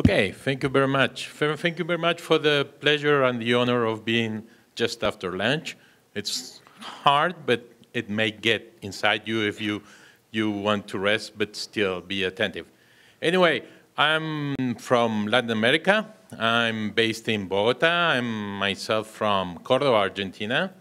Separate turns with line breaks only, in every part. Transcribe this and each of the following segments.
Okay, thank you very much. Thank you very much for the pleasure and the honor of being just after lunch. It's hard, but it may get inside you if you, you want to rest, but still be attentive. Anyway, I'm from Latin America. I'm based in Bogota. I'm myself from Cordoba, Argentina,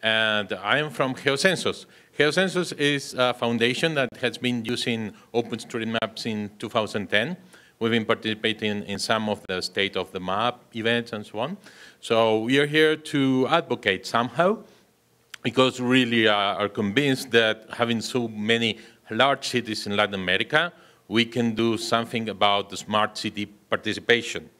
and I am from Geocensus. Geocensus is a foundation that has been using OpenStreetMap since 2010. We've been participating in some of the state of the map events and so on. So we are here to advocate somehow because we really uh, are convinced that having so many large cities in Latin America, we can do something about the smart city participation.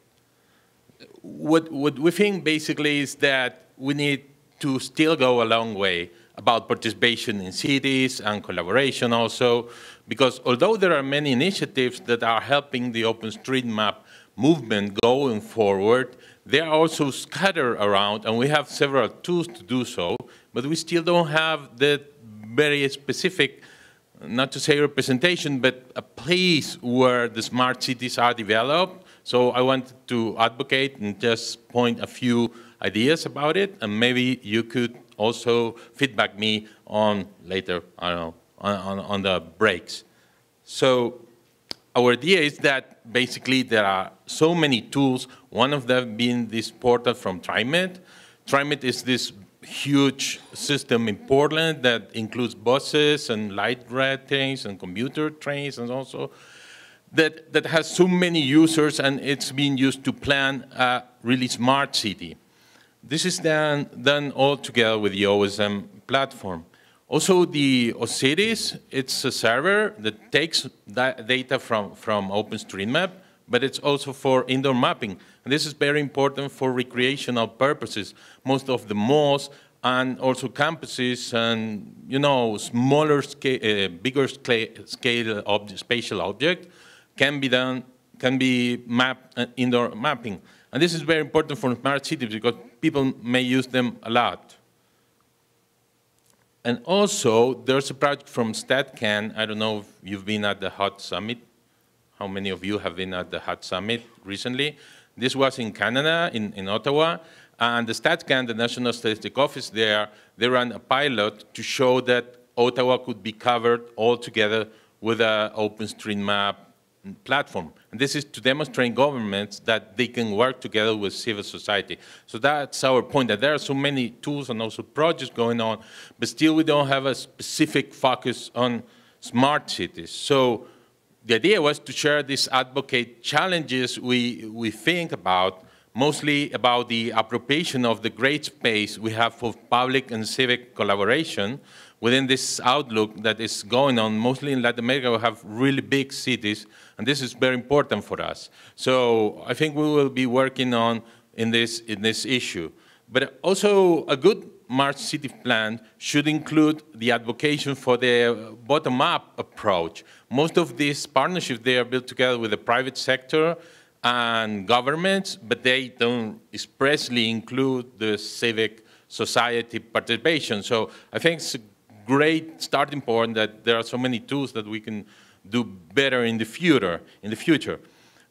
What, what we think basically is that we need to still go a long way about participation in cities and collaboration also, because although there are many initiatives that are helping the OpenStreetMap movement going forward, they are also scattered around, and we have several tools to do so, but we still don't have the very specific, not to say representation, but a place where the smart cities are developed. So I want to advocate and just point a few ideas about it, and maybe you could also feedback me on later, I don't know, on, on, on the breaks. So our idea is that basically there are so many tools, one of them being this portal from TriMet. TriMet is this huge system in Portland that includes buses and light rail trains and commuter trains and also that, that has so many users and it's being used to plan a really smart city. This is done, done all together with the OSM platform. Also, the OSIRIS, it's a server that takes data from, from OpenStreetMap, but it's also for indoor mapping. And this is very important for recreational purposes. Most of the malls and also campuses and, you know, smaller scale, uh, bigger scale of spatial object can be done, can be mapped uh, indoor mapping. And this is very important for smart cities because people may use them a lot. And also, there's a project from StatCan. I don't know if you've been at the HOT Summit. How many of you have been at the HOT Summit recently? This was in Canada, in, in Ottawa. And the StatCan, the National Statistic Office there, they ran a pilot to show that Ottawa could be covered altogether with an OpenStreetMap platform. And this is to demonstrate governments that they can work together with civil society. So that's our point, that there are so many tools and also projects going on, but still we don't have a specific focus on smart cities. So the idea was to share these advocate challenges we, we think about, mostly about the appropriation of the great space we have for public and civic collaboration, within this outlook that is going on, mostly in Latin America, we have really big cities, and this is very important for us. So I think we will be working on in this, in this issue. But also a good Smart City plan should include the advocacy for the bottom-up approach. Most of these partnerships, they are built together with the private sector and governments, but they don't expressly include the civic society participation. So I think it's great starting point that there are so many tools that we can do better in the future. In the future.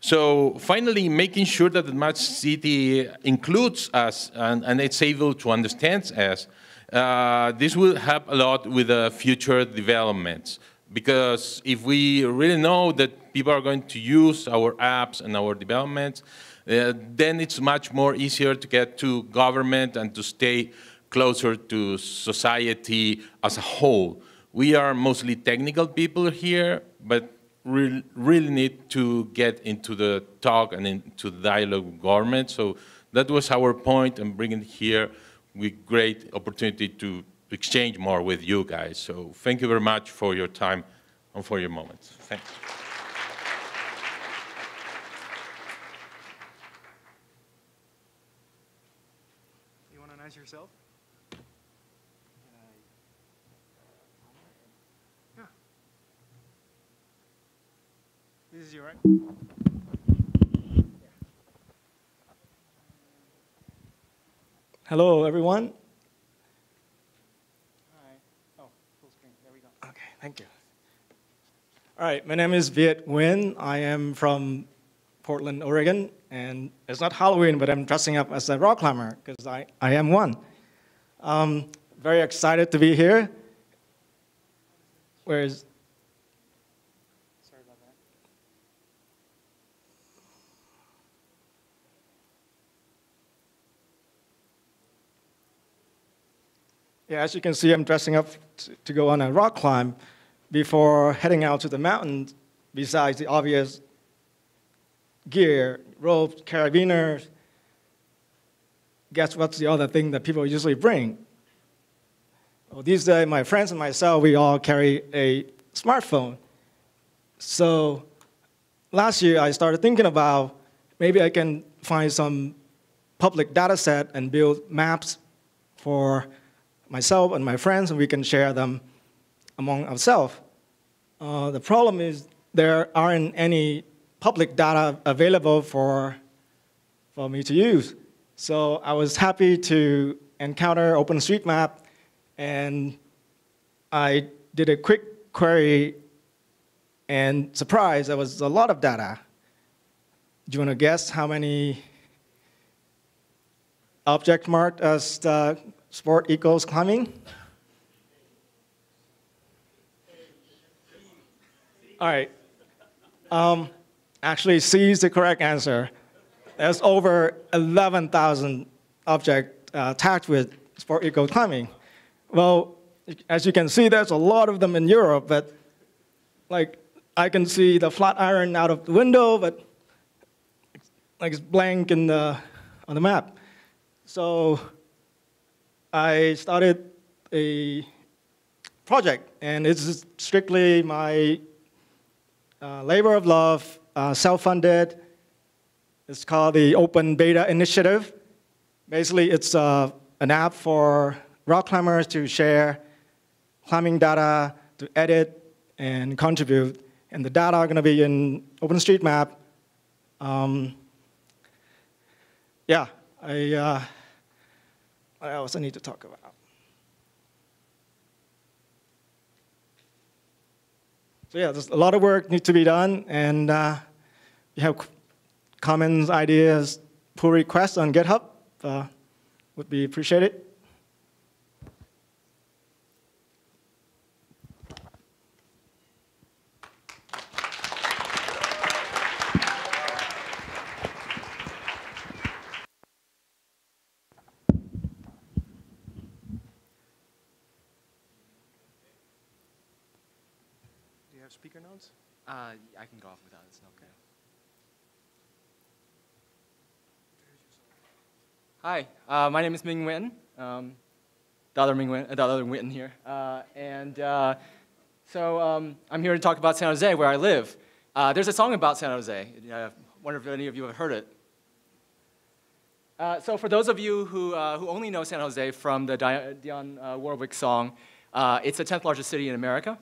So finally, making sure that the Smart City includes us and, and, it's able to understand us, uh, this will help a lot with the future developments. Because if we really know that people are going to use our apps and our developments, uh, then it's much more easier to get to government and to stay closer to society as a whole. We are mostly technical people here, but we really need to get into the talk and into the dialogue with government. So that was our point and bringing here with great opportunity to exchange more with you guys. So thank you very much for your time and for your moments. Thanks.
You want to announce yourself? This is you, right? Hello, everyone. Hi. Oh, full screen. There we go. Okay, thank you. All right, my name is Viet Nguyen. I am from
Portland, Oregon, and it's not Halloween, but I'm dressing up as a rock climber because I, I am one. Um, very excited to be here. Whereas,
Sorry about that.
Yeah, as you can see, I'm dressing up to, go on a rock climb before heading out to the mountains, besides the obvious gear, ropes, carabiners. Guess what's the other thing that people usually bring? Well, these days, my friends and myself, we all carry a smartphone. So last year, I started thinking about maybe I can find some public data set and build maps for myself and my friends, and we can share them among ourselves. Uh, the problem is there aren't any public data available for, for me to use. So I was happy to encounter OpenStreetMap, and I did a quick query, and surprise, there was a lot of data. Do you want to guess how many object marked as uh, sport equals climbing? All right. Um, actually, C is the correct answer. There's over 11,000 objects uh, tagged with sport equals climbing. Well, as you can see, there's a lot of them in Europe, but like I can see the flat iron out of the window, but like it's blank in the, on the map. So I started a project, and it's strictly my uh, labor of love, uh, self-funded. It's called the OpenBeta Initiative. Basically, it's uh, an app for rock climbers to share climbing data, to edit and contribute. And the data are going to be in OpenStreetMap. Um, yeah, I, I need to talk about? So yeah, there's a lot of work needs to be done, and uh, have comments, ideas, pull requests on GitHub, uh, would be appreciated.
Do you have speaker notes?
Uh, I can go off without it's okay. Hi, uh, my name is Minh Nguyen. Um, the other Minh Nguyen, uh, the other Nguyen here, uh, and uh, so um, I'm here to talk about San Jose, where I live. Uh, there's a song about San Jose. I wonder if any of you have heard it. So for those of you who, who only know San Jose from the Di- Dionne Warwick song, it's the 10th largest city in America,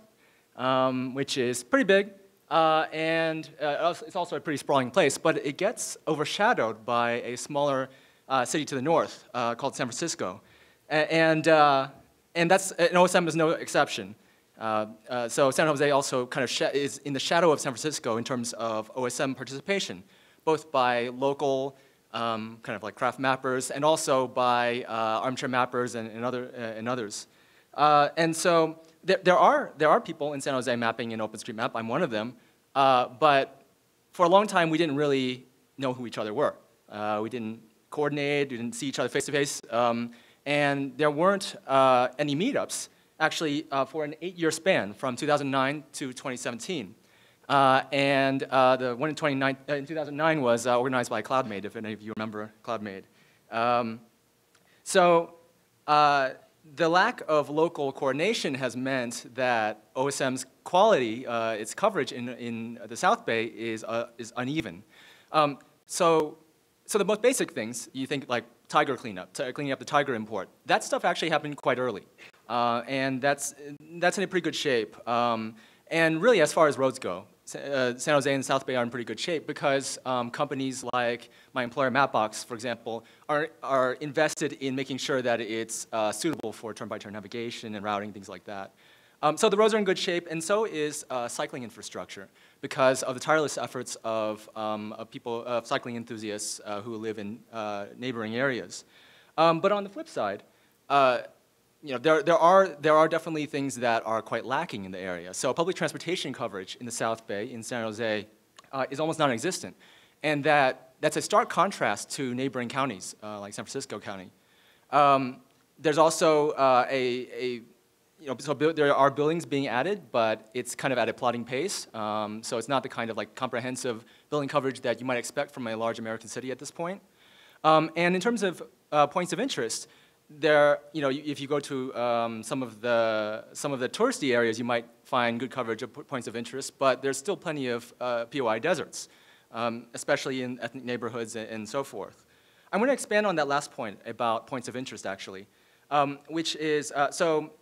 um, which is pretty big. Uh, and uh, it's also a pretty sprawling place, but it gets overshadowed by a smaller uh, city to the north uh, called San Francisco. A- and, uh, and, that's, and OSM is no exception. Uh, so San Jose also kind of is in the shadow of San Francisco in terms of OSM participation, both by local um, kind of like craft mappers and also by armchair mappers and, and, other, and others. And so there, there, are, there are people in San Jose mapping in OpenStreetMap. I'm one of them. Uh, but for a long time, we didn't really know who each other were. Uh, we didn't coordinate, we didn't see each other face to face. Um, And there weren't uh, any meetups actually uh, for an eight year span from 2009 to 2017. Uh, and uh, the one in, 29, uh, in 2009 was organized by CloudMade, if any of you remember CloudMade. Um, so the lack of local coordination has meant that OSM's quality, uh, its coverage in, in the South Bay is, uh, is uneven. Um, so, so the most basic things, you think like TIGER cleanup, cleaning up the TIGER import, that stuff actually happened quite early. Uh, and that's, that's in a pretty good shape. Um, and really, as far as roads go, uh, San Jose and South Bay are in pretty good shape because um, companies like my employer Mapbox, for example, are, are invested in making sure that it's uh, suitable for turn-by-turn navigation and routing, things like that. Um, so the roads are in good shape, and so is uh, cycling infrastructure. because of the tireless efforts of, um, of people, of cycling enthusiasts uh, who live in uh, neighboring areas. Um, but on the flip side, uh, you know, there, there, are, there are definitely things that are quite lacking in the area. So public transportation coverage in the South Bay, in San Jose, uh, is almost non-existent. And that, that's a stark contrast to neighboring counties, uh, like San Francisco County. Um, there's also uh, a, a, you know, so there are buildings being added, but it's kind of at a plodding pace. Um, so it's not the kind of like comprehensive building coverage that you might expect from a large American city at this point. Um, and in terms of uh, points of interest, there, you know, if you go to um, some of the some of the touristy areas, you might find good coverage of points of interest, but there's still plenty of uh, POI deserts, um, especially in ethnic neighborhoods and, and, so forth. I'm going to expand on that last point about points of interest, actually, um, which is uh, so.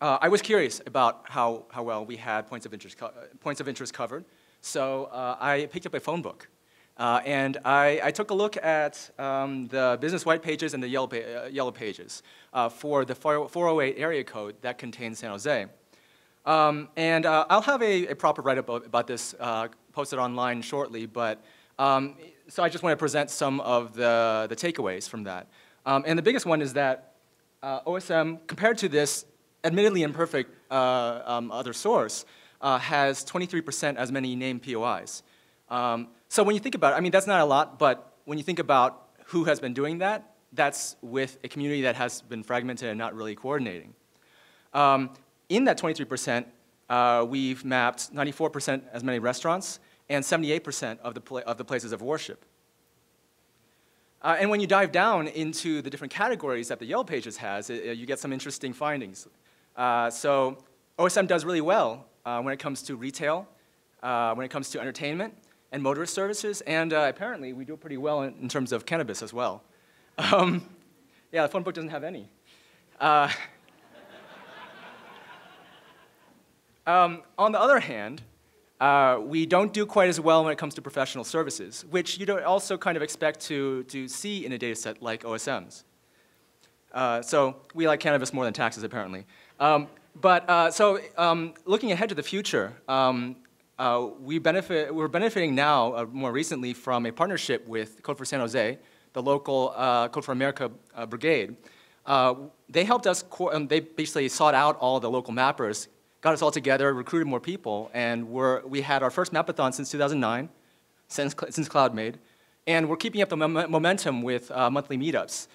Uh, I was curious about how, how well we had points of interest points of interest covered, so uh, I picked up a phone book uh, and I, I, took a look at um, the business white pages and the yellow, pa uh, yellow pages uh, for the 408 area code that contains San Jose. Um, and uh, I'll have a, a proper write-up about this uh, posted online shortly, but um, so I just want to present some of the, the takeaways from that. Um, and the biggest one is that uh, OSM, compared to this admittedly imperfect um, other source, has 23% as many named POIs. So when you think about it, I mean, that's not a lot, but when you think about who has been doing that, that's with a community that has been fragmented and not really coordinating. Um, in that 23%, uh, we've mapped 94% as many restaurants and 78% of the, of the places of worship. Uh, and when you dive down into the different categories that the Yellow Pages has, it, you get some interesting findings. Uh, so OSM does really well uh, when it comes to retail, uh, when it comes to entertainment, and motorist services, and uh, apparently we do pretty well in, in, terms of cannabis as well. Um, yeah, the phone book doesn't have any. Uh, um, on the other hand, uh, we don't do quite as well when it comes to professional services, which you don't also kind of expect to, to see in a data set like OSM's. Uh, so we like cannabis more than taxes, apparently. Um, but uh, so um, looking ahead to the future, um, uh, we benefit, we're benefiting now, uh, more recently, from a partnership with Code for San Jose, the local uh, Code for America uh, brigade. Uh, they helped us, um, they basically sought out all the local mappers, got us all together, recruited more people, and we had our first mapathon since 2009, since, since CloudMade, and we're keeping up the mom momentum with uh, monthly meetups.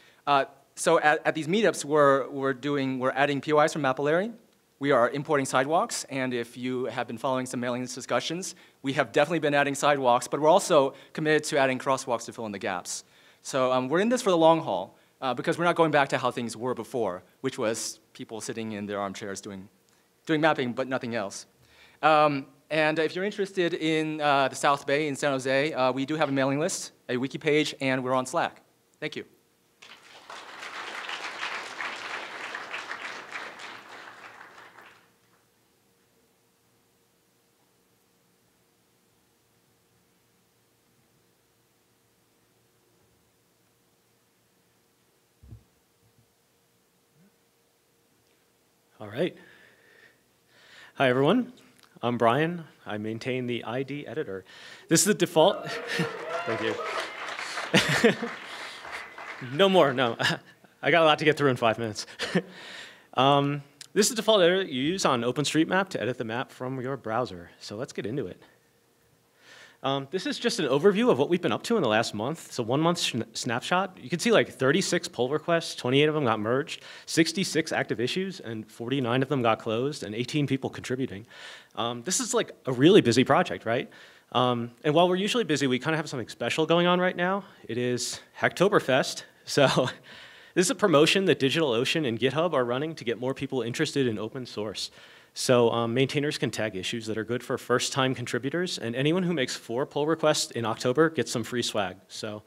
so at, at, these meetups, we're, we're, doing, we're adding POIs from Mapillary, we are importing sidewalks, and if you have been following some mailing list discussions, we have definitely been adding sidewalks, but we're also committed to adding crosswalks to fill in the gaps. So um, we're in this for the long haul, uh, because we're not going back to how things were before, which was people sitting in their armchairs doing, doing mapping, but nothing else. Um, and if you're interested in uh, the South Bay in San Jose, uh, we do have a mailing list, a wiki page, and we're on Slack. Thank you.
Right. Hi, everyone. I'm Bryan. I maintain the iD editor. This is the default. Thank you. no more, no. I got a lot to get through in five minutes. um, this is the default editor you use on OpenStreetMap to edit the map from your browser. So let's get into it. Um, this is just an overview of what we've been up to in the last month. So one month snapshot. You can see like 36 pull requests, 28 of them got merged, 66 active issues, and 49 of them got closed, and 18 people contributing. Um, this is like a really busy project, right? Um, and while we're usually busy, we kind of have something special going on right now. It is Hacktoberfest. So this is a promotion that DigitalOcean and GitHub are running to get more people interested in open source. So um, maintainers can tag issues that are good for first-time contributors, and anyone who makes four pull requests in October gets some free swag. So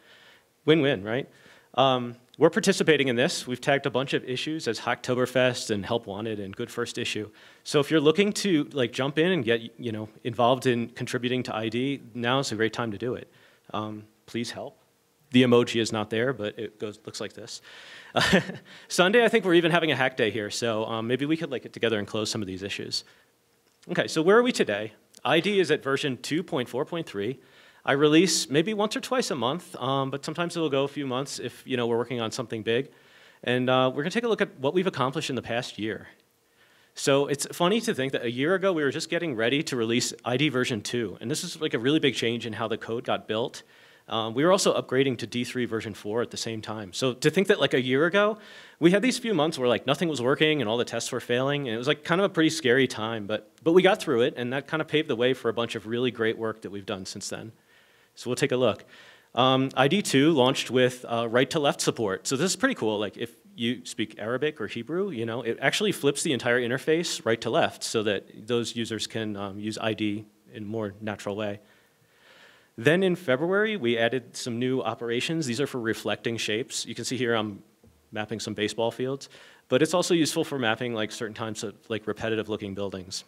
win-win, right? Um, we're participating in this. We've tagged a bunch of issues as Hacktoberfest and Help Wanted and Good First Issue. So if you're looking to like jump in and get you know involved in contributing to iD, now is a great time to do it. Um, please help. The emoji is not there, but it goes looks like this. Sunday, I think we're even having a hack day here, so um, maybe we could like get together and close some of these issues. Okay, so where are we today? iD is at version 2.4.3. I release maybe once or twice a month, um, but sometimes it'll go a few months if you know we're working on something big. And uh, we're going to take a look at what we've accomplished in the past year. So it's funny to think that a year ago we were just getting ready to release iD version 2, and this is like a really big change in how the code got built. Um, we were also upgrading to D3 version 4 at the same time. So to think that like a year ago, we had these few months where like nothing was working and all the tests were failing, and it was like kind of a pretty scary time, but, but we got through it, and that kind of paved the way for a bunch of really great work that we've done since then. So we'll take a look. Um, iD2 launched with uh, right to left support. So this is pretty cool. Like if you speak Arabic or Hebrew, you know, it actually flips the entire interface right to left so that those users can um, use iD in a more natural way. Then in February, we added some new operations. These are for reflecting shapes. You can see here I'm mapping some baseball fields, but it's also useful for mapping like certain types of like repetitive looking buildings.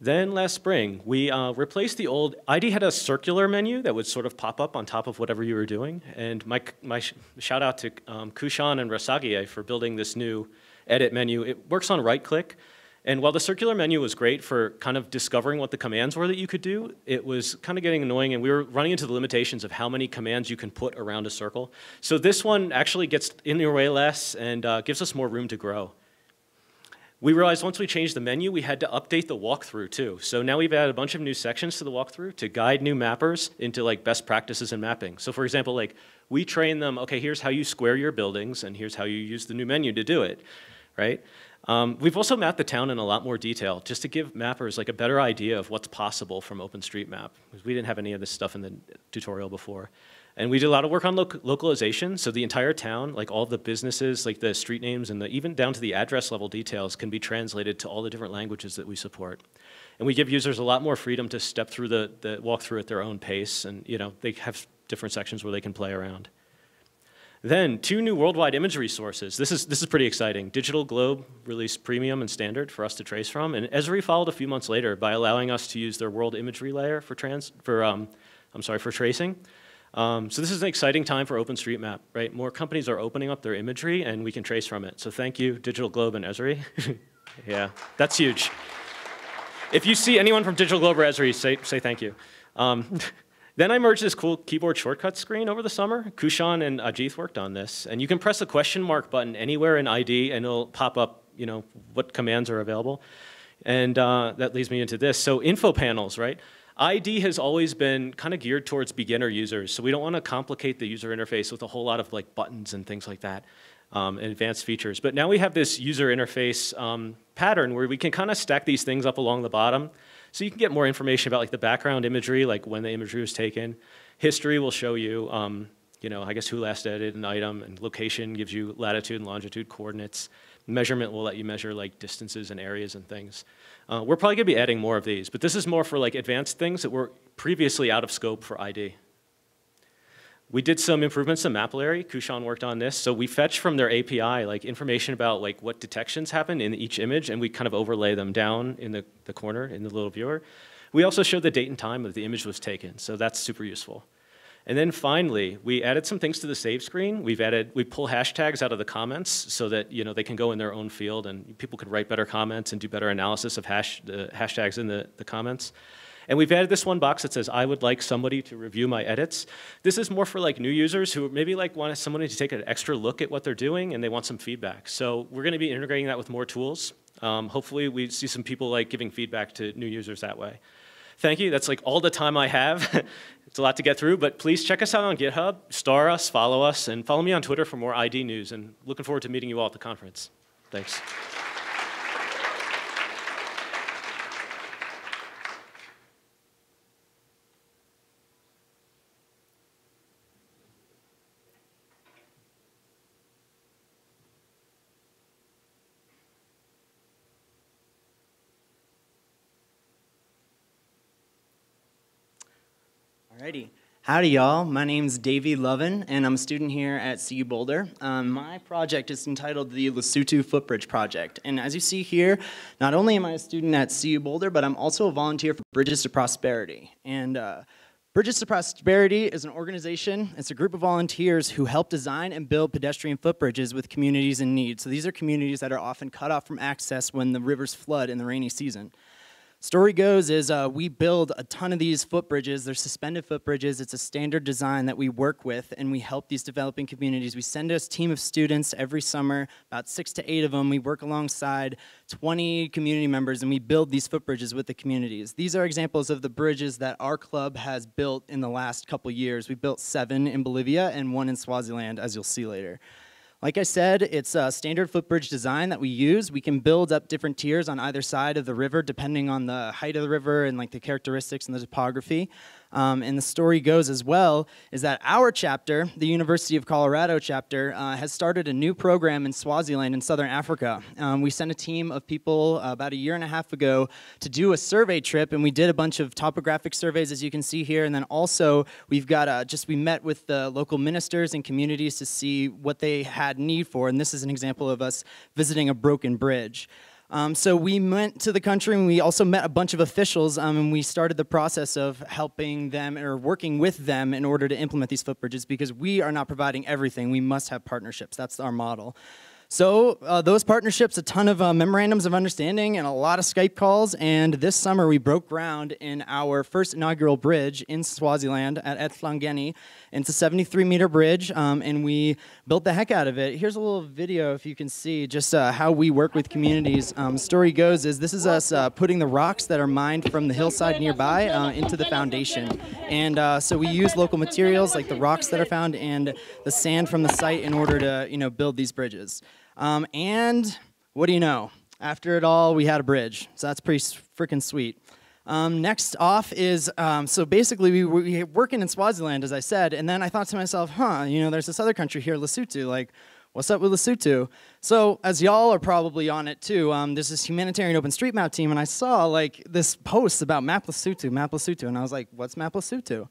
Then last spring, we uh, replaced the old, iD had a circular menu that would sort of pop up on top of whatever you were doing. And my, my sh shout out to um, Kushan and Rasagy for building this new edit menu. It works on right click. And while the circular menu was great for kind of discovering what the commands were that you could do, it was kind of getting annoying and we were running into the limitations of how many commands you can put around a circle. So this one actually gets in your way less and uh, gives us more room to grow. We realized once we changed the menu, we had to update the walkthrough too. So now we've added a bunch of new sections to the walkthrough to guide new mappers into like best practices in mapping. So for example, like we train them, okay, here's how you square your buildings and here's how you use the new menu to do it, right? Um, we've also mapped the town in a lot more detail just to give mappers like a better idea of what's possible from OpenStreetMap. Because we didn't have any of this stuff in the tutorial before. And we did a lot of work on lo localization, so the entire town, like all the businesses, like the street names, and the, even down to the address level details can be translated to all the different languages that we support. And we give users a lot more freedom to step through the, the walkthrough at their own pace, and you know they have different sections where they can play around. Then two new worldwide imagery sources. This is, this is pretty exciting. DigitalGlobe released premium and standard for us to trace from, and Esri followed a few months later by allowing us to use their world imagery layer for, trans, for um, I'm sorry, for tracing. Um, so this is an exciting time for OpenStreetMap, right? More companies are opening up their imagery and we can trace from it. So thank you, DigitalGlobe and Esri. yeah, that's huge. If you see anyone from DigitalGlobe or Esri, say, say thank you. Um, then I merged this cool keyboard shortcut screen over the summer. Kushan and Ajith worked on this. And you can press the question mark button anywhere in iD and it'll pop up, you know, what commands are available. And uh, that leads me into this. So info panels, right? ID has always been kind of geared towards beginner users, so we don't want to complicate the user interface with a whole lot of like buttons and things like that, um, and advanced features. But now we have this user interface um, pattern where we can kind of stack these things up along the bottom, so you can get more information about like the background imagery, like when the imagery was taken. History will show you, um, you know, I guess who last edited an item, and location gives you latitude and longitude coordinates. Measurement will let you measure like distances and areas and things. Uh, we're probably going to be adding more of these, but this is more for like advanced things that were previously out of scope for iD. We did some improvements to Mapillary. Kushan worked on this. So we fetch from their API like information about like what detections happen in each image, and we kind of overlay them down in the, the corner in the little viewer. We also show the date and time that the image was taken, so that's super useful. And then finally, we added some things to the save screen. We've added, we pull hashtags out of the comments so that you know they can go in their own field and people can write better comments and do better analysis of hash, the hashtags in the, the comments. And we've added this one box that says, I would like somebody to review my edits. This is more for like new users who maybe like want somebody to take an extra look at what they're doing and they want some feedback. So we're gonna be integrating that with more tools. Um, hopefully we see some people like giving feedback to new users that way. Thank you, that's like all the time I have. It's a lot to get through, but please check us out on GitHub, star us, follow us, and follow me on Twitter for more iD news. And looking forward to meeting you all at the conference. Thanks.
Alrighty. Howdy, y'all. My name's Davey Lovin, and I'm a student here at CU Boulder. Um, my project is entitled the Lesotho Footbridge Project. And as you see here, not only am I a student at CU Boulder, but I'm also a volunteer for Bridges to Prosperity. And uh, Bridges to Prosperity is an organization, it's a group of volunteers who help design and build pedestrian footbridges with communities in need. So these are communities that are often cut off from access when the rivers flood in the rainy season. Story goes is uh, we build a ton of these footbridges. They're suspended footbridges. It's a standard design that we work with, and we help these developing communities. We send a team of students every summer, about six to eight of them. We work alongside 20 community members, and we build these footbridges with the communities. These are examples of the bridges that our club has built in the last couple years. We built seven in Bolivia and one in Swaziland, as you'll see later. Like I said, it's a standard footbridge design that we use. We can build up different tiers on either side of the river depending on the height of the river and like the characteristics and the topography. Um, and the story goes as well is that our chapter, the University of Colorado chapter, uh, has started a new program in Swaziland in southern Africa. Um, we sent a team of people uh, about a year and a half ago to do a survey trip, and we did a bunch of topographic surveys, as you can see here. And then also, we've got uh, just we met with the local ministers and communities to see what they had need for. And this is an example of us visiting a broken bridge. Um, so we went to the country and we also met a bunch of officials um, and we started the process of helping them or working with them in order to implement these footbridges because we are not providing everything. We must have partnerships. That's our model. So uh, those partnerships, a ton of uh, memorandums of understanding and a lot of Skype calls. And this summer we broke ground in our first inaugural bridge in Swaziland at Etlangeni. It's a 73 meter bridge um, and we built the heck out of it. Here's a little video if you can see just uh, how we work with communities. Um, story goes is this is us uh, putting the rocks that are mined from the hillside nearby uh, into the foundation. And uh, so we use local materials like the rocks that are found and the sand from the site in order to you know, build these bridges. Um, and what do you know? After it all, we had a bridge. So that's pretty freaking sweet. Um, next off is um, so basically we were we working in Swaziland, as I said, and then I thought to myself, huh, you know, there's this other country here, Lesotho. Like, what's up with Lesotho? So as y'all are probably on it too, um, there's this humanitarian OpenStreetMap team, and I saw like this post about Map Lesotho, Map Lesotho, and I was like, what's Map Lesotho?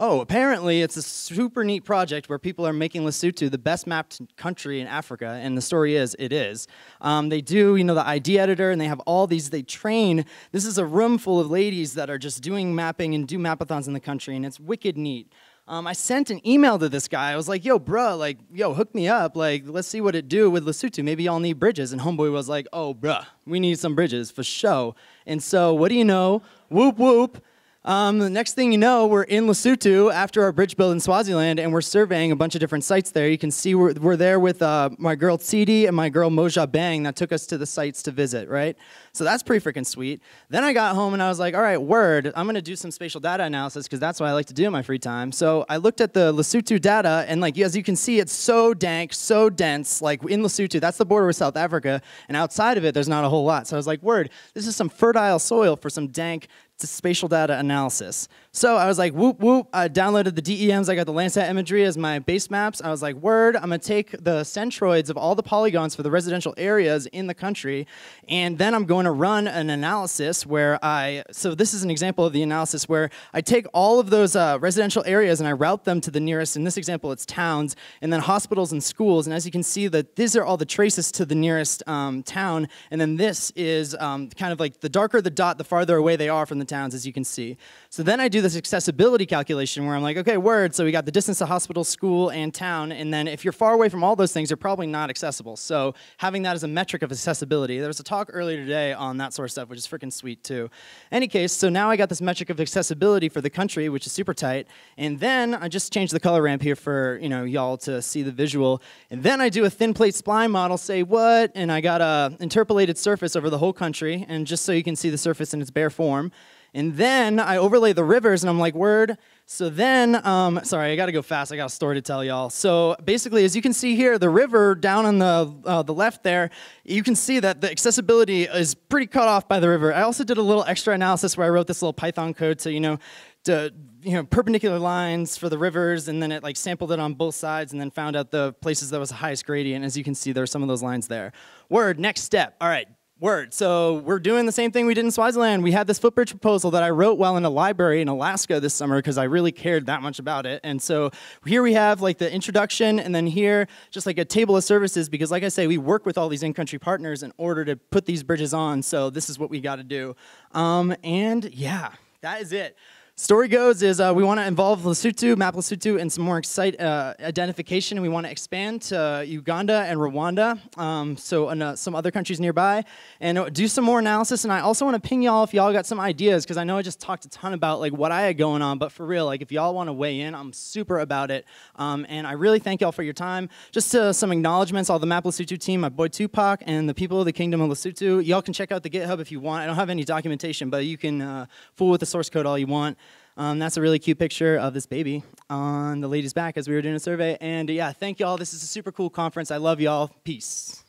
Oh, apparently it's a super neat project where people are making Lesotho the best mapped country in Africa, and the story is, it is. Um, they do, you know, the iD editor, and they have all these, they train. This is a room full of ladies that are just doing mapping and do mapathons in the country, and it's wicked neat. Um, I sent an email to this guy. I was like, yo, bruh, like, yo, hook me up. Like, let's see what it do with Lesotho. Maybe y'all need bridges. And Homeboy was like, oh, bruh, we need some bridges for show. And so, what do you know? Whoop, whoop. Um, the next thing you know, we're in Lesotho after our bridge build in Swaziland, and we're surveying a bunch of different sites there. You can see we're, we're there with uh, my girl Tsidi and my girl Moja Bang that took us to the sites to visit, right? So that's pretty freaking sweet. Then I got home and I was like, all right, word, I'm gonna do some spatial data analysis because that's what I like to do in my free time. So I looked at the Lesotho data, and like as you can see, it's so dank, so dense. Like in Lesotho, that's the border with South Africa, and outside of it, there's not a whole lot. So I was like, word, this is some fertile soil for some dank spatial data analysis. So I was like, whoop, whoop. I downloaded the DEMs. I got the Landsat imagery as my base maps. I was like, word, I'm going to take the centroids of all the polygons for the residential areas in the country, and then I'm going to run an analysis where I, so this is an example of the analysis where I take all of those uh, residential areas and I route them to the nearest, in this example, it's towns, and then hospitals and schools. And as you can see, that these are all the traces to the nearest um, town, and then this is um, kind of like the darker the dot, the farther away they are from the towns, as you can see. So then I do this accessibility calculation where I'm like, okay, word, so we got the distance to hospital, school, and town, and then if you're far away from all those things, you're probably not accessible. So having that as a metric of accessibility. There was a talk earlier today on that sort of stuff, which is freaking sweet too. Any case, so now I got this metric of accessibility for the country, which is super tight, and then I just changed the color ramp here for you know y'all to see the visual, and then I do a thin plate spline model, say what, and I got a interpolated surface over the whole country, and just so you can see the surface in its bare form. And then I overlay the rivers, and I'm like, word. So then, um, sorry, I got to go fast. I got a story to tell y'all. So basically, as you can see here, the river down on the uh, the left there, you can see that the accessibility is pretty cut off by the river. I also did a little extra analysis where I wrote this little Python code to you know to you know perpendicular lines for the rivers, and then it like sampled it on both sides, and then found out the places that was the highest gradient. As you can see, there are some of those lines there. Word. Next step. All right. Word. So we're doing the same thing we did in Swaziland. We had this footbridge proposal that I wrote while in a library in Alaska this summer because I really cared that much about it. And so here we have like the introduction, and then here just like a table of services because, like I say, we work with all these in-country partners in order to put these bridges on. So this is what we got to do. Um, and yeah, that is it. Story goes is uh, we want to involve Lesotho, map Lesotho, in some more excite, uh, identification. And we want to expand to Uganda and Rwanda, um, so and, uh, some other countries nearby, and do some more analysis. And I also want to ping y'all if y'all got some ideas, because I know I just talked a ton about like what I had going on, but for real, like if y'all want to weigh in, I'm super about it. Um, and I really thank y'all for your time. Just uh, some acknowledgments, all the map Lesotho team, my boy Tupac, and the people of the Kingdom of Lesotho. Y'all can check out the GitHub if you want. I don't have any documentation, but you can uh, fool with the source code all you want. Um, that's a really cute picture of this baby on the lady's back as we were doing a survey. And yeah, thank y'all. This is a super cool conference. I love y'all. Peace.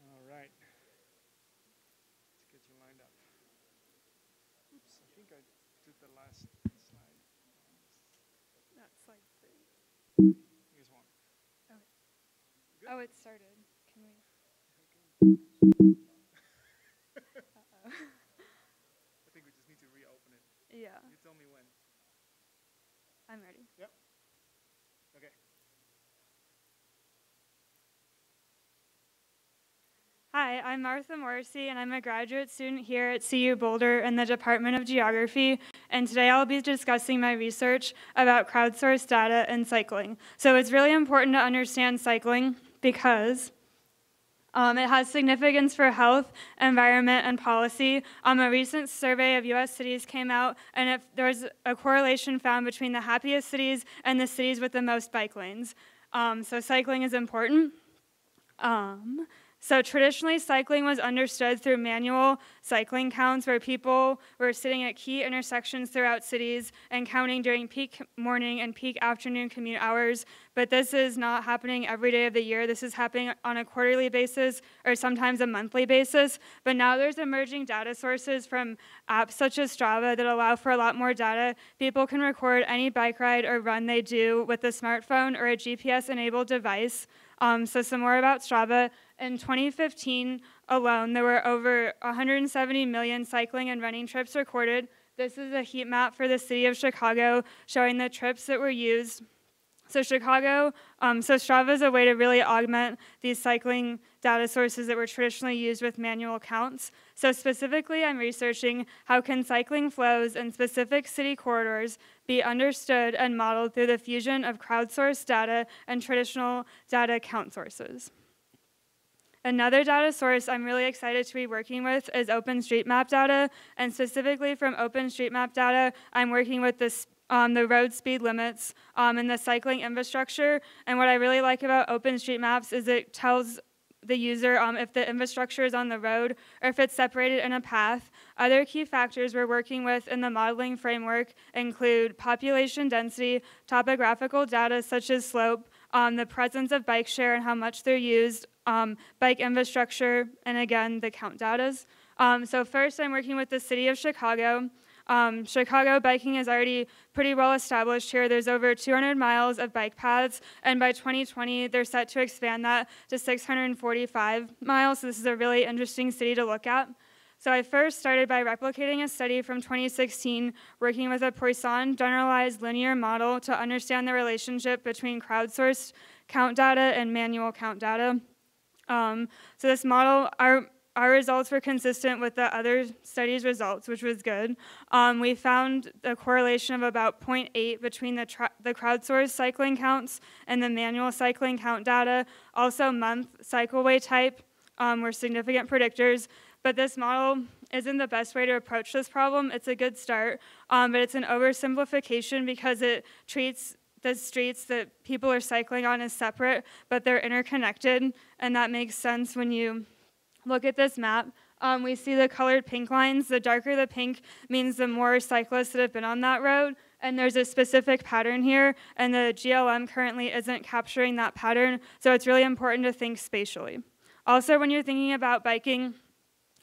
All right. Let's get you lined up. Oops, I think I did the last slide.
That's like three.
Here's one.
Oh, it started. Can we? Uh-oh.
I think we just need to reopen it.
Yeah,
You tell me when.
I'm ready. Yep.
Okay.
Hi, I'm Martha Morrissey, and I'm a graduate student here at CU Boulder in the Department of Geography. And today I'll be discussing my research about crowdsourced data and cycling. So it's really important to understand cycling because um, it has significance for health, environment, and policy. Um, a recent survey of U.S. cities came out, and if there was a correlation found between the happiest cities and the cities with the most bike lanes. Um, so cycling is important. So traditionally, cycling was understood through manual cycling counts, where people were sitting at key intersections throughout cities and counting during peak morning and peak afternoon commute hours. But this is not happening every day of the year. This is happening on a quarterly basis or sometimes a monthly basis. But now there's emerging data sources from apps such as Strava that allow for a lot more data. People can record any bike ride or run they do with a smartphone or a GPS-enabled device. Um, so some more about Strava. In 2015 alone, there were over 170 million cycling and running trips recorded. This is a heat map for the city of Chicago showing the trips that were used. So Chicago, um, so Strava is a way to really augment these cycling data sources that were traditionally used with manual counts. So specifically, I'm researching how can cycling flows in specific city corridors be understood and modeled through the fusion of crowdsourced data and traditional data count sources. Another data source I'm really excited to be working with is OpenStreetMap data, and specifically from OpenStreetMap data, I'm working with this, um, the road speed limits um, and the cycling infrastructure. And what I really like about OpenStreetMaps is it tells the user um, if the infrastructure is on the road or if it's separated in a path. Other key factors we're working with in the modeling framework include population density, topographical data such as slope, um, the presence of bike share and how much they're used, um, bike infrastructure, and again, the count data. Um, so first, I'm working with the city of Chicago. Um, Chicago biking is already pretty well established here. There's over 200 miles of bike paths, and by 2020, they're set to expand that to 645 miles. So this is a really interesting city to look at. So I first started by replicating a study from 2016, working with a Poisson generalized linear model to understand the relationship between crowdsourced count data and manual count data. Um, so this model, our our results were consistent with the other studies' results, which was good. Um, we found a correlation of about 0.8 between the, the crowdsourced cycling counts and the manual cycling count data. Also, month cycleway type um, were significant predictors. But this model isn't the best way to approach this problem. It's a good start, um, but it's an oversimplification because it treats the streets that people are cycling on as separate, but they're interconnected, and that makes sense when you look at this map. Um, we see the colored pink lines. The darker the pink means the more cyclists that have been on that road, and there's a specific pattern here, and the GLM currently isn't capturing that pattern, so it's really important to think spatially. Also, when you're thinking about biking,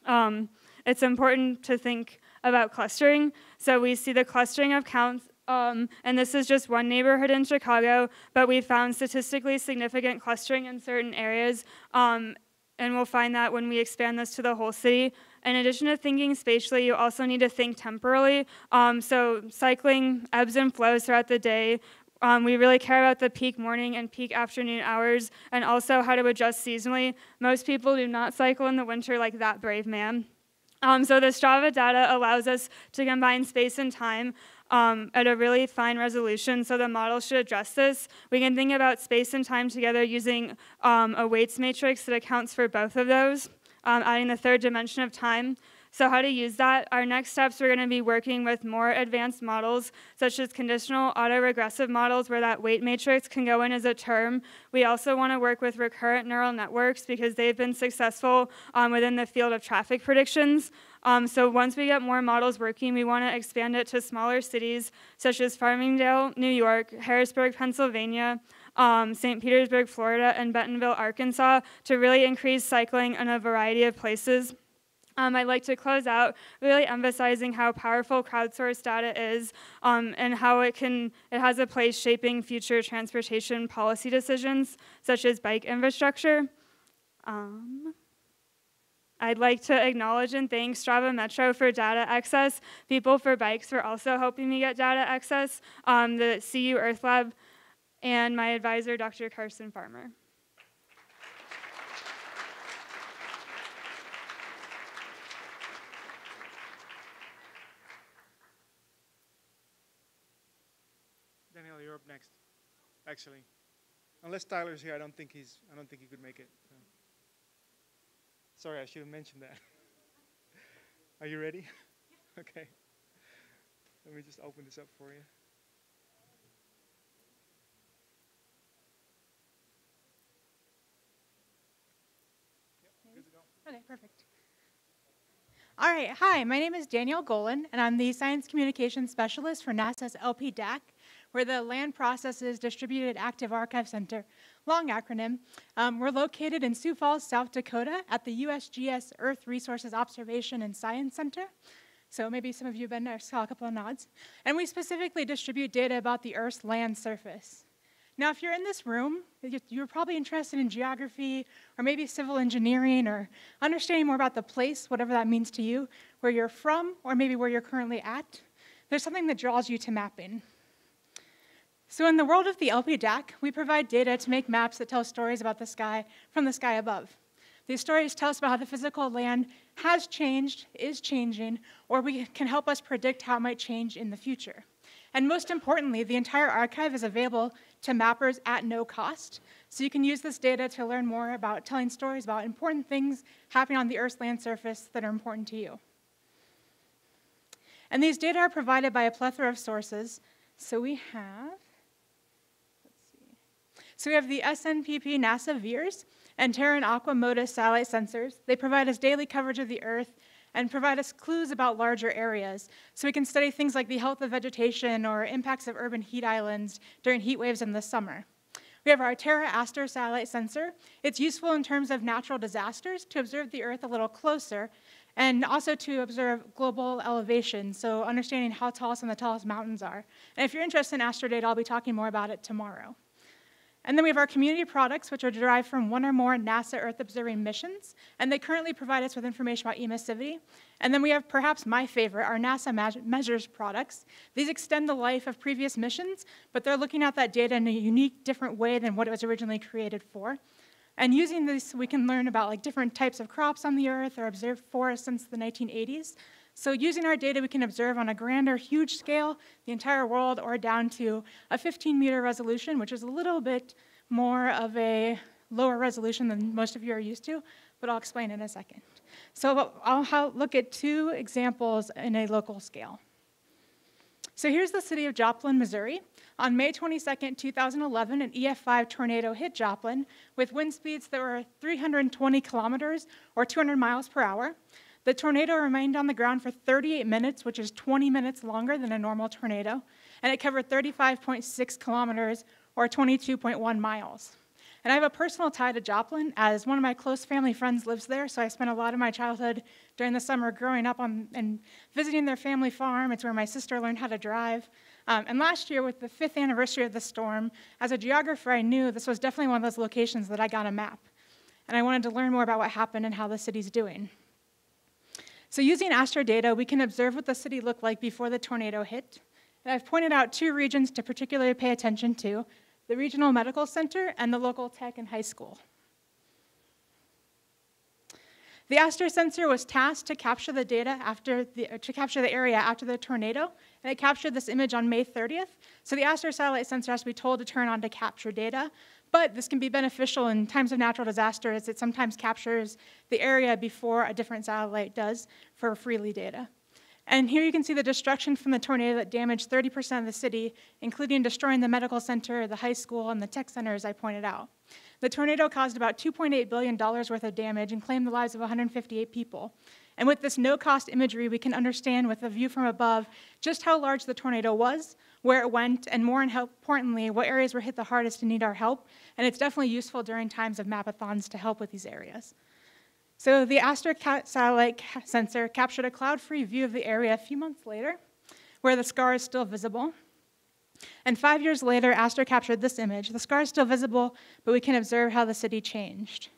um, it's important to think about clustering. So we see the clustering of counts, um, and this is just one neighborhood in Chicago, but we found statistically significant clustering in certain areas. Um, and we'll find that when we expand this to the whole city. In addition to thinking spatially, you also need to think temporally. Um, so cycling ebbs and flows throughout the day. Um, we really care about the peak morning and peak afternoon hours and also how to adjust seasonally. Most people do not cycle in the winter like that brave man. Um, so the Strava data allows us to combine space and time um, at a really fine resolution, so the model should address this. We can think about space and time together using um, a weights matrix that accounts for both of those, um, adding the third dimension of time. So how to use that? Our next steps, we're going to be working with more advanced models, such as conditional autoregressive models, where that weight matrix can go in as a term. We also want to work with recurrent neural networks because they've been successful um, within the field of traffic predictions. Um, so once we get more models working, we want to expand it to smaller cities, such as Farmingdale, New York, Harrisburg, Pennsylvania, um, St. Petersburg, Florida, and Bentonville, Arkansas, to really increase cycling in a variety of places. Um, I'd like to close out really emphasizing how powerful crowdsourced data is um, and how it can it has a place shaping future transportation policy decisions such as bike infrastructure. Um, I'd like to acknowledge and thank Strava Metro for data access, People for Bikes for also helping me get data access, um, the CU Earth Lab, and my advisor, Dr. Carson Farmer.
Daniel, you're up next. Actually, unless Tyler's here, I don't think he's. I don't think he could make it. So. Sorry, I should have mentioned that. Are you ready? okay. Let me just open this up for you.
Okay, perfect. All right, hi, my name is Danielle Golon, and I'm the Science Communication Specialist for NASA's LP DAAC, where the Land Processes Distributed Active Archive Center, long acronym. Um, we're located in Sioux Falls, South Dakota, at the USGS Earth Resources Observation and Science Center. So maybe some of you have been there, saw a couple of nods. And we specifically distribute data about the Earth's land surface. Now, if you're in this room, you're probably interested in geography or maybe civil engineering or understanding more about the place, whatever that means to you, where you're from or maybe where you're currently at. There's something that draws you to mapping. So, in the world of the LP LPDAC, we provide data to make maps that tell stories about the sky from the sky above. These stories tell us about how the physical land has changed, is changing, or we can help us predict how it might change in the future. And most importantly, the entire archive is available to mappers at no cost. So you can use this data to learn more about telling stories about important things happening on the Earth's land surface that are important to you. And these data are provided by a plethora of sources. So we have. So we have the SNPP NASA VIIRS and Terra and Aqua MODIS satellite sensors. They provide us daily coverage of the Earth and provide us clues about larger areas. So we can study things like the health of vegetation or impacts of urban heat islands during heat waves in the summer. We have our Terra ASTER satellite sensor. It's useful in terms of natural disasters to observe the Earth a little closer and also to observe global elevation, so understanding how tall some of the tallest mountains are. And if you're interested in ASTER data, I'll be talking more about it tomorrow. And then we have our community products, which are derived from one or more NASA Earth observing missions, and they currently provide us with information about emissivity. And then we have perhaps my favorite, our NASA Measures products. These extend the life of previous missions, but they're looking at that data in a unique, different way than what it was originally created for. And using this, we can learn about like different types of crops on the Earth or observe forests since the 1980s. So using our data, we can observe on a grander, huge scale the entire world or down to a 15 meter resolution, which is a little bit more of a lower resolution than most of you are used to, but I'll explain in a second. So I'll look at two examples in a local scale. So here's the city of Joplin, Missouri. On May 22, 2011, an EF5 tornado hit Joplin with wind speeds that were 320 kilometers or 200 miles per hour. The tornado remained on the ground for 38 minutes, which is 20 minutes longer than a normal tornado, and it covered 35.6 kilometers or 22.1 miles. And I have a personal tie to Joplin, as one of my close family friends lives there, so I spent a lot of my childhood during the summer growing up on, and visiting their family farm. It's where my sister learned how to drive. Um, and last year, with the fifth anniversary of the storm, as a geographer, I knew this was definitely one of those locations that I got a map. and I wanted to learn more about what happened and how the city's doing. So using ASTER data, we can observe what the city looked like before the tornado hit. And I've pointed out two regions to particularly pay attention to, the Regional Medical Center and the local tech and high school. The ASTER sensor was tasked to capture the data after the, to capture the area after the tornado, and it captured this image on May 30th. So the ASTER satellite sensor has to be told to turn on to capture data, but this can be beneficial in times of natural disaster as it sometimes captures the area before a different satellite does for freely data. And here you can see the destruction from the tornado that damaged 30% of the city, including destroying the medical center, the high school, and the tech center, as I pointed out. The tornado caused about $2.8 billion worth of damage and claimed the lives of 158 people. And with this no cost imagery, we can understand with a view from above just how large the tornado was, where it went, and more importantly, what areas were hit the hardest and need our help. And it's definitely useful during times of mapathons to help with these areas. So the ASTER satellite sensor captured a cloud-free view of the area a few months later, where the scar is still visible. And five years later, ASTER captured this image. The scar is still visible, but we can observe how the city changed.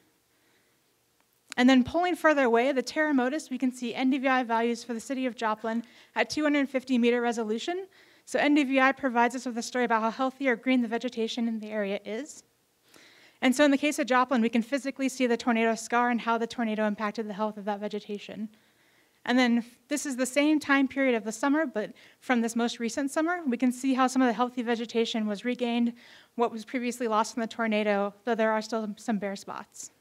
And then pulling further away, the Terra Modis, we can see NDVI values for the city of Joplin at 250 meter resolution. So NDVI provides us with a story about how healthy or green the vegetation in the area is. And so in the case of Joplin, we can physically see the tornado scar and how the tornado impacted the health of that vegetation. And then this is the same time period of the summer, but from this most recent summer, we can see how some of the healthy vegetation was regained, what was previously lost in the tornado, though there are still some bare spots.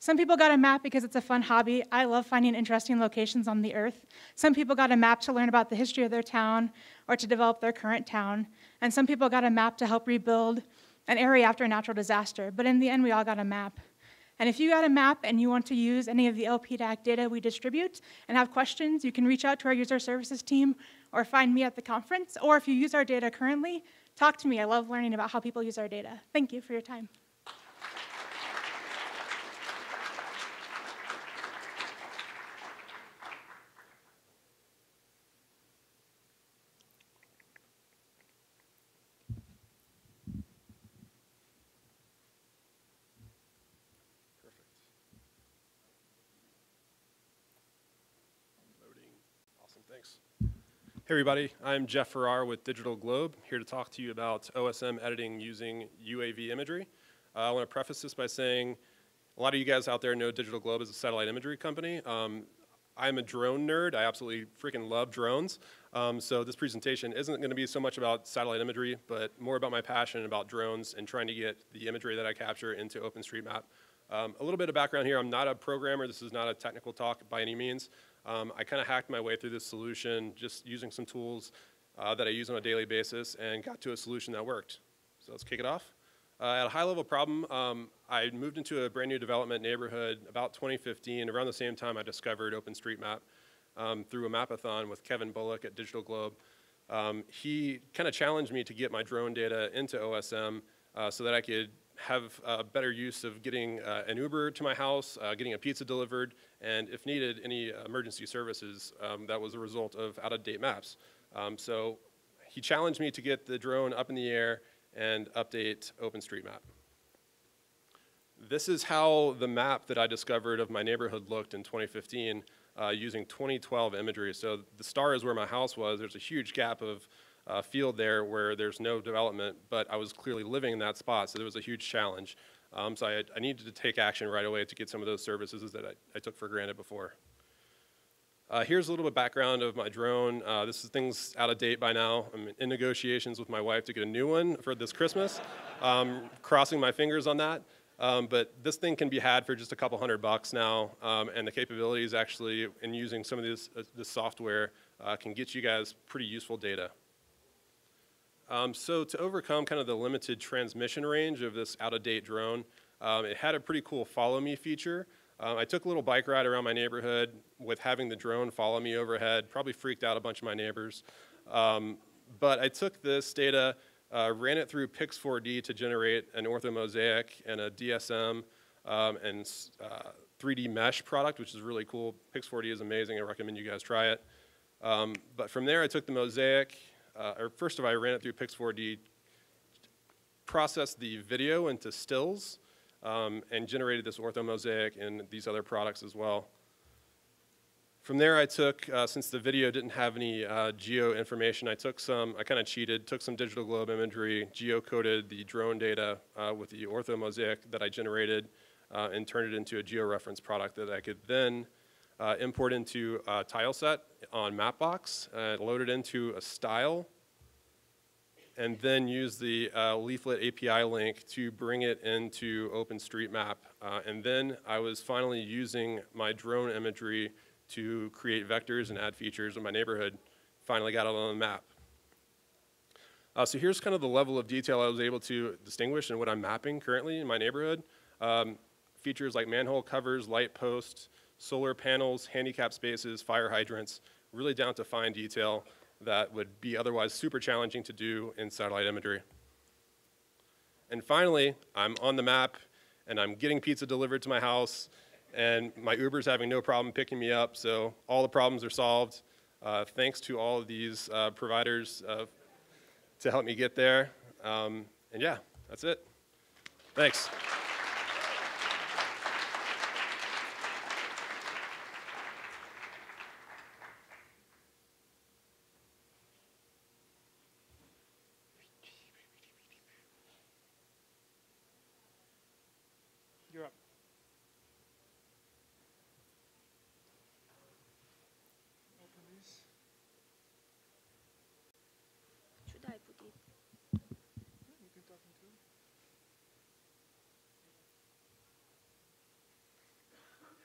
Some people got a map because it's a fun hobby. I love finding interesting locations on the earth. Some people got a map to learn about the history of their town or to develop their current town. And some people got a map to help rebuild an area after a natural disaster, but in the end, we all got a map. And if you got a map and you want to use any of the LP DAAC data we distribute and have questions, you can reach out to our user services team or find me at the conference. Or if you use our data currently, talk to me. I love learning about how people use our data. Thank you for your time.
Hey everybody, I'm Jeff Farrar with DigitalGlobe, here to talk to you about OSM editing using UAV imagery. Uh, I want to preface this by saying a lot of you guys out there know DigitalGlobe is a satellite imagery company. Um, I'm a drone nerd. I absolutely freaking love drones. Um, so this presentation isn't going to be so much about satellite imagery, but more about my passion about drones and trying to get the imagery that I capture into OpenStreetMap. Um, a little bit of background here. I'm not a programmer. This is not a technical talk by any means. Um, I kind of hacked my way through this solution just using some tools uh, that I use on a daily basis and got to a solution that worked. So let's kick it off. Uh, at a high level problem, um, I moved into a brand new development neighborhood about 2015. Around the same time, I discovered OpenStreetMap um, through a mapathon with Kevin Bullock at DigitalGlobe. Um, he kind of challenged me to get my drone data into OSM uh, so that I could have a better use of getting uh, an Uber to my house, uh, getting a pizza delivered, and if needed, any emergency services um, that was a result of out-of-date maps. Um, so he challenged me to get the drone up in the air and update OpenStreetMap. This is how the map that I discovered of my neighborhood looked in 2015 uh, using 2012 imagery. So the star is where my house was. There's a huge gap of uh, field there where there's no development, but I was clearly living in that spot, so there was a huge challenge. Um, so I, I, needed to take action right away to get some of those services that I, I took for granted before. Uh, here's a little bit of background of my drone. Uh, this is things out of date by now. I'm in negotiations with my wife to get a new one for this Christmas. Um, crossing my fingers on that. Um, but this thing can be had for just a couple hundred bucks now, um, and the capabilities actually in using some of this, uh, this software uh, can get you guys pretty useful data. Um, so to overcome kind of the limited transmission range of this out-of-date drone, um, it had a pretty cool follow me feature. Um, I took a little bike ride around my neighborhood with having the drone follow me overhead, probably freaked out a bunch of my neighbors. Um, but I took this data, uh, ran it through Pix4D to generate an orthomosaic and a DSM um, and uh, 3D mesh product, which is really cool. Pix4D is amazing. I recommend you guys try it. Um, but from there, I took the mosaic, uh, or first of all, I ran it through Pix4D, processed the video into stills, um, and generated this orthomosaic and these other products as well. From there, I took, uh, since the video didn't have any uh, geo information, I took some, I kind of cheated, took some DigitalGlobe imagery, geocoded the drone data uh, with the orthomosaic that I generated, uh, and turned it into a georeference product that I could then uh, import into a tile set on Mapbox, uh, load it into a style, and then use the uh, leaflet API link to bring it into OpenStreetMap. Uh, and then I was finally using my drone imagery to create vectors and add features in my neighborhood. Finally got it on the map. Uh, so here's kind of the level of detail I was able to distinguish and what I'm mapping currently in my neighborhood. Um, features like manhole covers, light posts, solar panels, handicap spaces, fire hydrants, really down to fine detail that would be otherwise super challenging to do in satellite imagery. And finally, I'm on the map and I'm getting pizza delivered to my house and my Uber's having no problem picking me up, so all the problems are solved. Uh, thanks to all of these uh, providers uh, to help me get there. Um, and yeah, that's it. Thanks.
You're up. Open these.
Should I put it?
You can talk into it.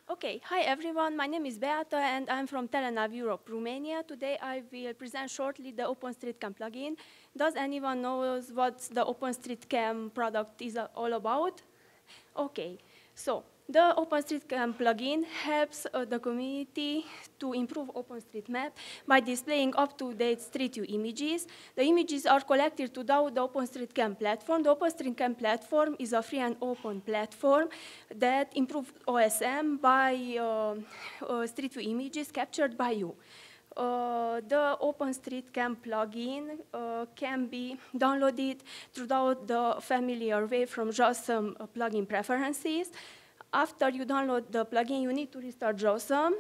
Okay, hi everyone. My name is Beata and I'm from Telenav Europe, Romania. Today I will present shortly the OpenStreetCam plugin. Does anyone knows what the OpenStreetCam product is all about? Okay, so the OpenStreetCam plugin helps uh, the community to improve OpenStreetMap by displaying up-to-date Street View images. The images are collected to the OpenStreetCam platform. The OpenStreetCam platform is a free and open platform that improves OSM by uh, uh, Street View images captured by you. Uh, the OpenStreetCam plugin uh, can be downloaded throughout the familiar way from JOSM uh, plugin preferences. After you download the plugin, you need to restart JOSM.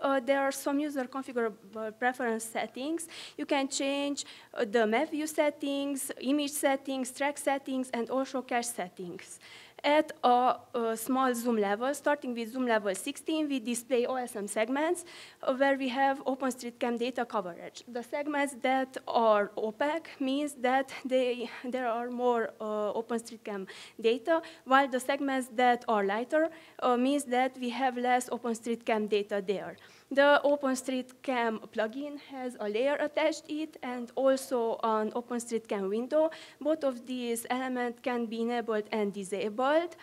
Uh, there are some user configurable preference settings. You can change uh, the map view settings, image settings, track settings, and also cache settings. At a, a, small zoom level, starting with zoom level 16, we display OSM segments uh, where we have OpenStreetCam data coverage. The segments that are opaque means that they, there are more uh, OpenStreetCam data, while the segments that are lighter uh, means that we have less OpenStreetCam data there. The OpenStreetCam plugin has a layer attached it and also an OpenStreetCam window. Both of these elements can be enabled and disabled.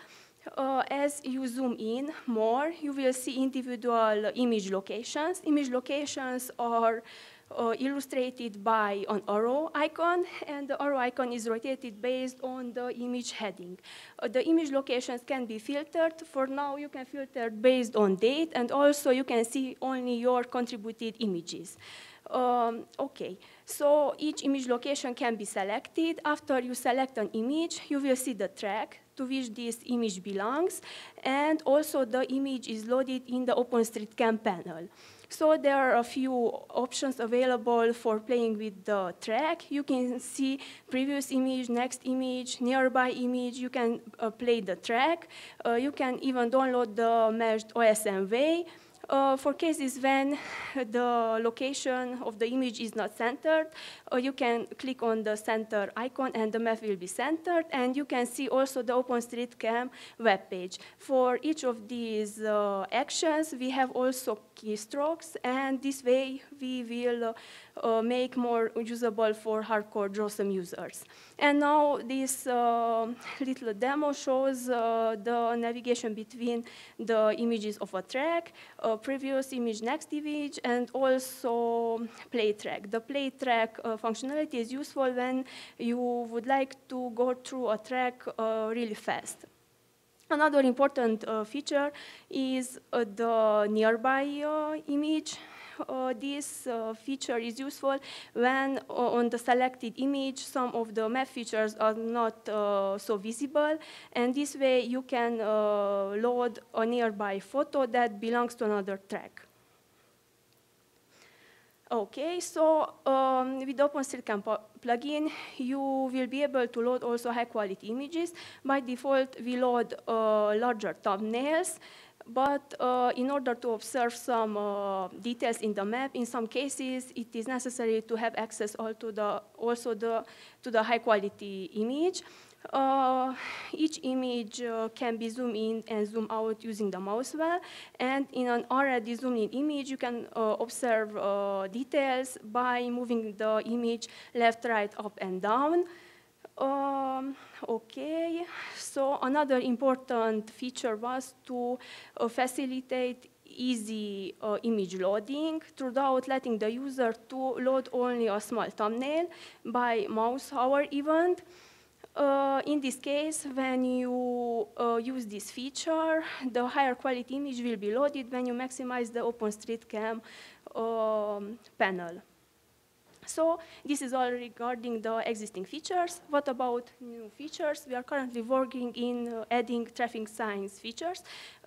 Uh, as you zoom in more, you will see individual image locations. Image locations are uh, illustrated by an arrow icon, and the arrow icon is rotated based on the image heading. Uh, the image locations can be filtered. For now, you can filter based on date, and also you can see only your contributed images. Um, okay, so each image location can be selected. After you select an image, you will see the track to which this image belongs, and also the image is loaded in the OpenStreetCam panel. So there are a few options available for playing with the track. You can see previous image, next image, nearby image. You can uh, play the track. Uh, you can even download the meshed OSM way. Uh, for cases when the location of the image is not centered, uh, you can click on the center icon and the map will be centered. And you can see also the OpenStreetCam webpage. For each of these uh, actions, we have also keystrokes. And this way, we will uh, make more usable for hardcore JOSM users. And now this uh, little demo shows uh, the navigation between the images of a track, uh, previous image, next image, and also play track. The play track uh, functionality is useful when you would like to go through a track uh, really fast. Another important feature is the nearby image uh, this uh, feature is useful when uh, on the selected image some of the map features are not uh, so visible and this way you can uh, load a nearby photo that belongs to another track. Okay, so um, with OpenStreetCam plugin, you will be able to load also high quality images. By default, we load uh, larger thumbnails, but uh, in order to observe some uh, details in the map, in some cases, it is necessary to have access all to the, also the, to the high quality image. Uh, each image uh, can be zoomed in and zoomed out using the mouse wheel. And in an already zoomed in image, you can uh, observe uh, details by moving the image left, right, up, and down. Um, okay, so another important feature was to uh, facilitate easy uh, image loading without letting the user to load only a small thumbnail by mouse hover event. Uh, in this case, when you uh, use this feature, the higher quality image will be loaded when you maximize the OpenStreetCam um, panel. So this is all regarding the existing features. What about new features? We are currently working in uh, adding traffic signs features.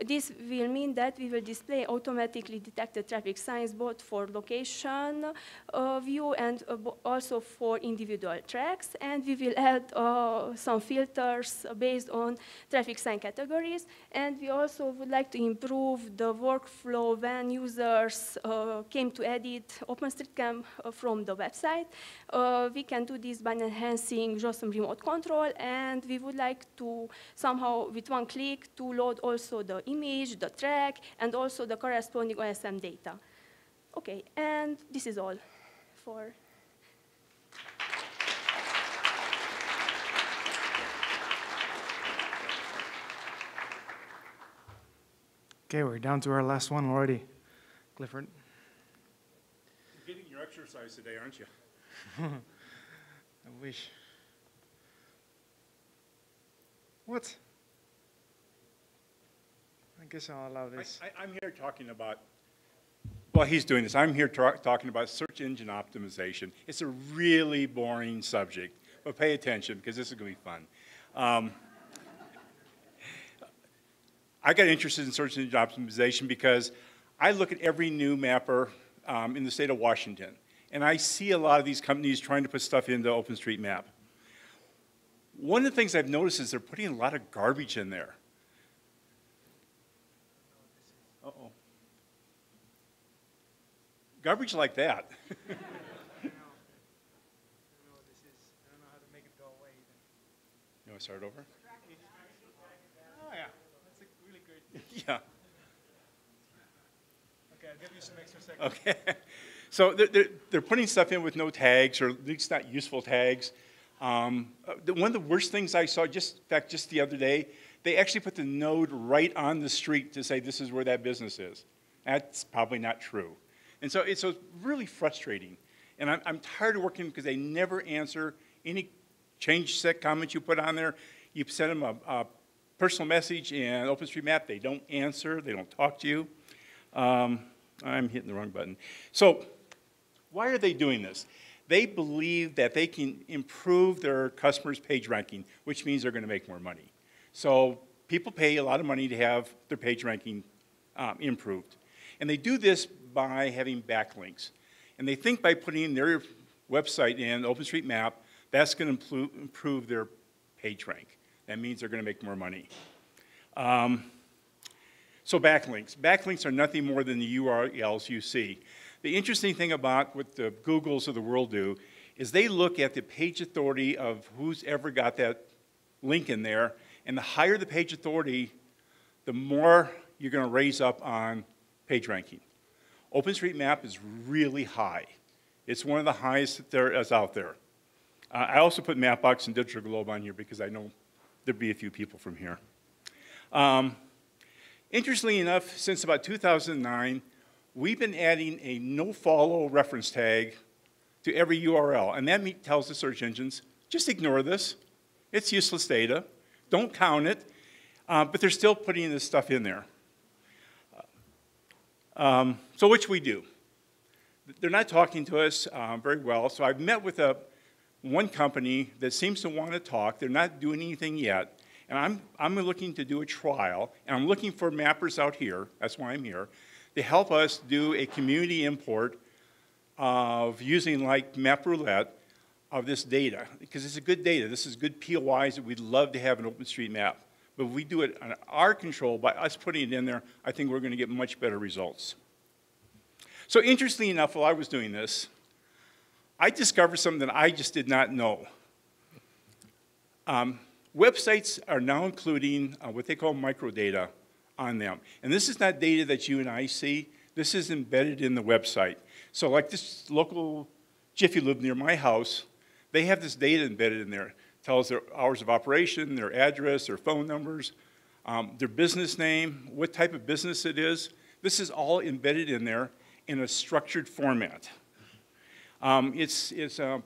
This will mean that we will display automatically detected traffic signs both for location uh, view and uh, also for individual tracks. And we will add uh, some filters based on traffic sign categories. And we also would like to improve the workflow when users uh, came to edit OpenStreetCam uh, from the web website. Uh, we can do this by enhancing JOSM remote control, and we would like to somehow, with one click, to load also the image, the track, and also the corresponding OSM data. Okay, and this is all for
Okay, we're down to our last one already. Clifford.
You're getting your exercise today, aren't you?
I wish. What? I guess I'll allow this.
I, am here talking about, well, he's doing this. I'm here talking about search engine optimization. It's a really boring subject, but pay attention because this is going to be fun. Um, I got interested in search engine optimization because I look at every new mapper um, in the state of Washington, and I see a lot of these companies trying to put stuff into OpenStreetMap. One of the things I've noticed is they're putting a lot of garbage in there. Uh-oh. Garbage like that. you want to start over?
Oh, yeah. That's really good.
yeah.
Okay, I'll give you some extra seconds.
Okay. So they're, they're, they're, putting stuff in with no tags, or at least not useful tags. Um, uh, one of the worst things I saw, just in fact, just the other day, they actually put the node right on the street to say this is where that business is. That's probably not true. And so it's so really frustrating. And I'm, I'm tired of working because they never answer any change set comments you put on there. You send them a, a personal message in OpenStreetMap, they don't answer, they don't talk to you. Um, I'm hitting the wrong button. So why are they doing this? They believe that they can improve their customers' page ranking, which means they're going to make more money. So people pay a lot of money to have their page ranking um, improved. And they do this by having backlinks. And they think by putting their website in OpenStreetMap, that's going to improve their page rank. That means they're going to make more money. Um, so backlinks. Backlinks are nothing more than the URLs you see. The interesting thing about what the Googles of the world do is they look at the page authority of who's ever got that link in there, and the higher the page authority, the more you're going to raise up on page ranking. OpenStreetMap is really high. It's one of the highest that there is out there. Uh, I also put Mapbox and DigitalGlobe on here because I know there'd be a few people from here. Um, Interestingly enough, since about 2009, we've been adding a no-follow reference tag to every URL, and that tells the search engines, just ignore this. It's useless data. Don't count it. Uh, but they're still putting this stuff in there. Um, so which we do. they're not talking to us um, very well. So I've met with a, one company that seems to want to talk. They're not doing anything yet. And I'm, I'm looking to do a trial, and I'm looking for mappers out here, that's why I'm here, to help us do a community import of using like MapRoulette of this data, because it's a good data. This is good POIs that we'd love to have an OpenStreetMap. But if we do it on our control, by us putting it in there, I think we're going to get much better results. So interestingly enough, while I was doing this, I discovered something that I just did not know. Um, websites are now including uh, what they call microdata on them. And this is not data that you and I see. This is embedded in the website. So like this local Jiffy Lube near my house, they have this data embedded in there. It tells their hours of operation, their address, their phone numbers, um, their business name, what type of business it is. This is all embedded in there in a structured format. Um, it's, it's an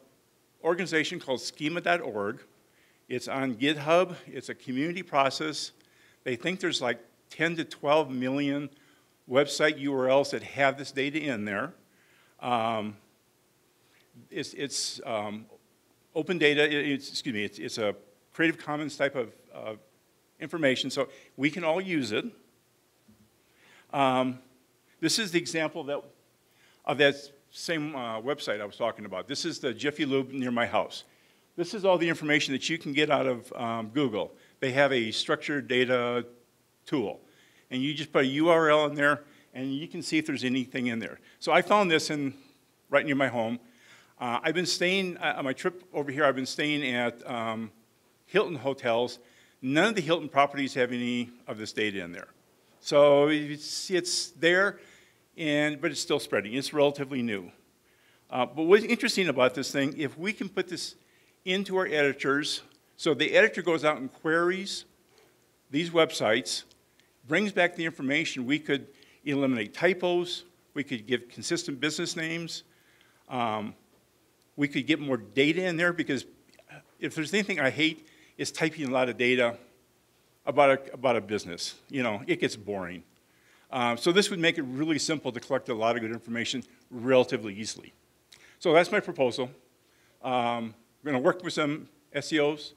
organization called schema.org. It's on GitHub. It's a community process. They think there's like 10 to 12 million website URLs that have this data in there. Um, it's, it's um, open data, it's, excuse me, it's, it's, a Creative Commons type of uh, information, so we can all use it. Um, this is the example that, of that same uh, website I was talking about. This is the Jiffy Lube near my house. This is all the information that you can get out of um, Google. They have a structured data tool. And you just put a URL in there, and you can see if there's anything in there. So I found this in, right near my home. Uh, I've been staying, uh, on my trip over here, I've been staying at um, Hilton hotels. None of the Hilton properties have any of this data in there. So it's, it's there, and, but it's still spreading. It's relatively new. Uh, but what's interesting about this thing, if we can put this into our editors, so the editor goes out and queries these websites, brings back the information, we could eliminate typos, we could give consistent business names, um, we could get more data in there because if there's anything I hate, is typing a lot of data about a, about a business. You know, it gets boring. Um, so this would make it really simple to collect a lot of good information relatively easily. So that's my proposal. Um, we're going to work with some SEOs,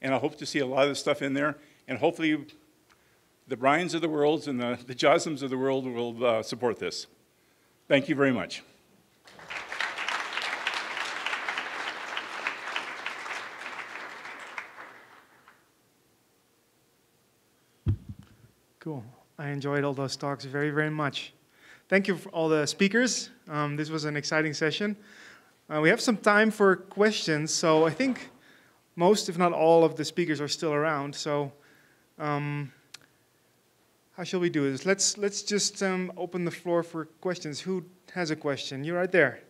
and I hope to see a lot of this stuff in there, and hopefully the Bryans of the world and the, the JOSMs of the world will uh, support this. Thank you very much.
Cool. I enjoyed all those talks very, very much. Thank you for all the speakers. Um, this was an exciting session. Uh, we have some time for questions, so I think most, if not all, of the speakers are still around. So, um, how shall we do this? Let's let's just um, open the floor for questions. Who has a question? You're right there.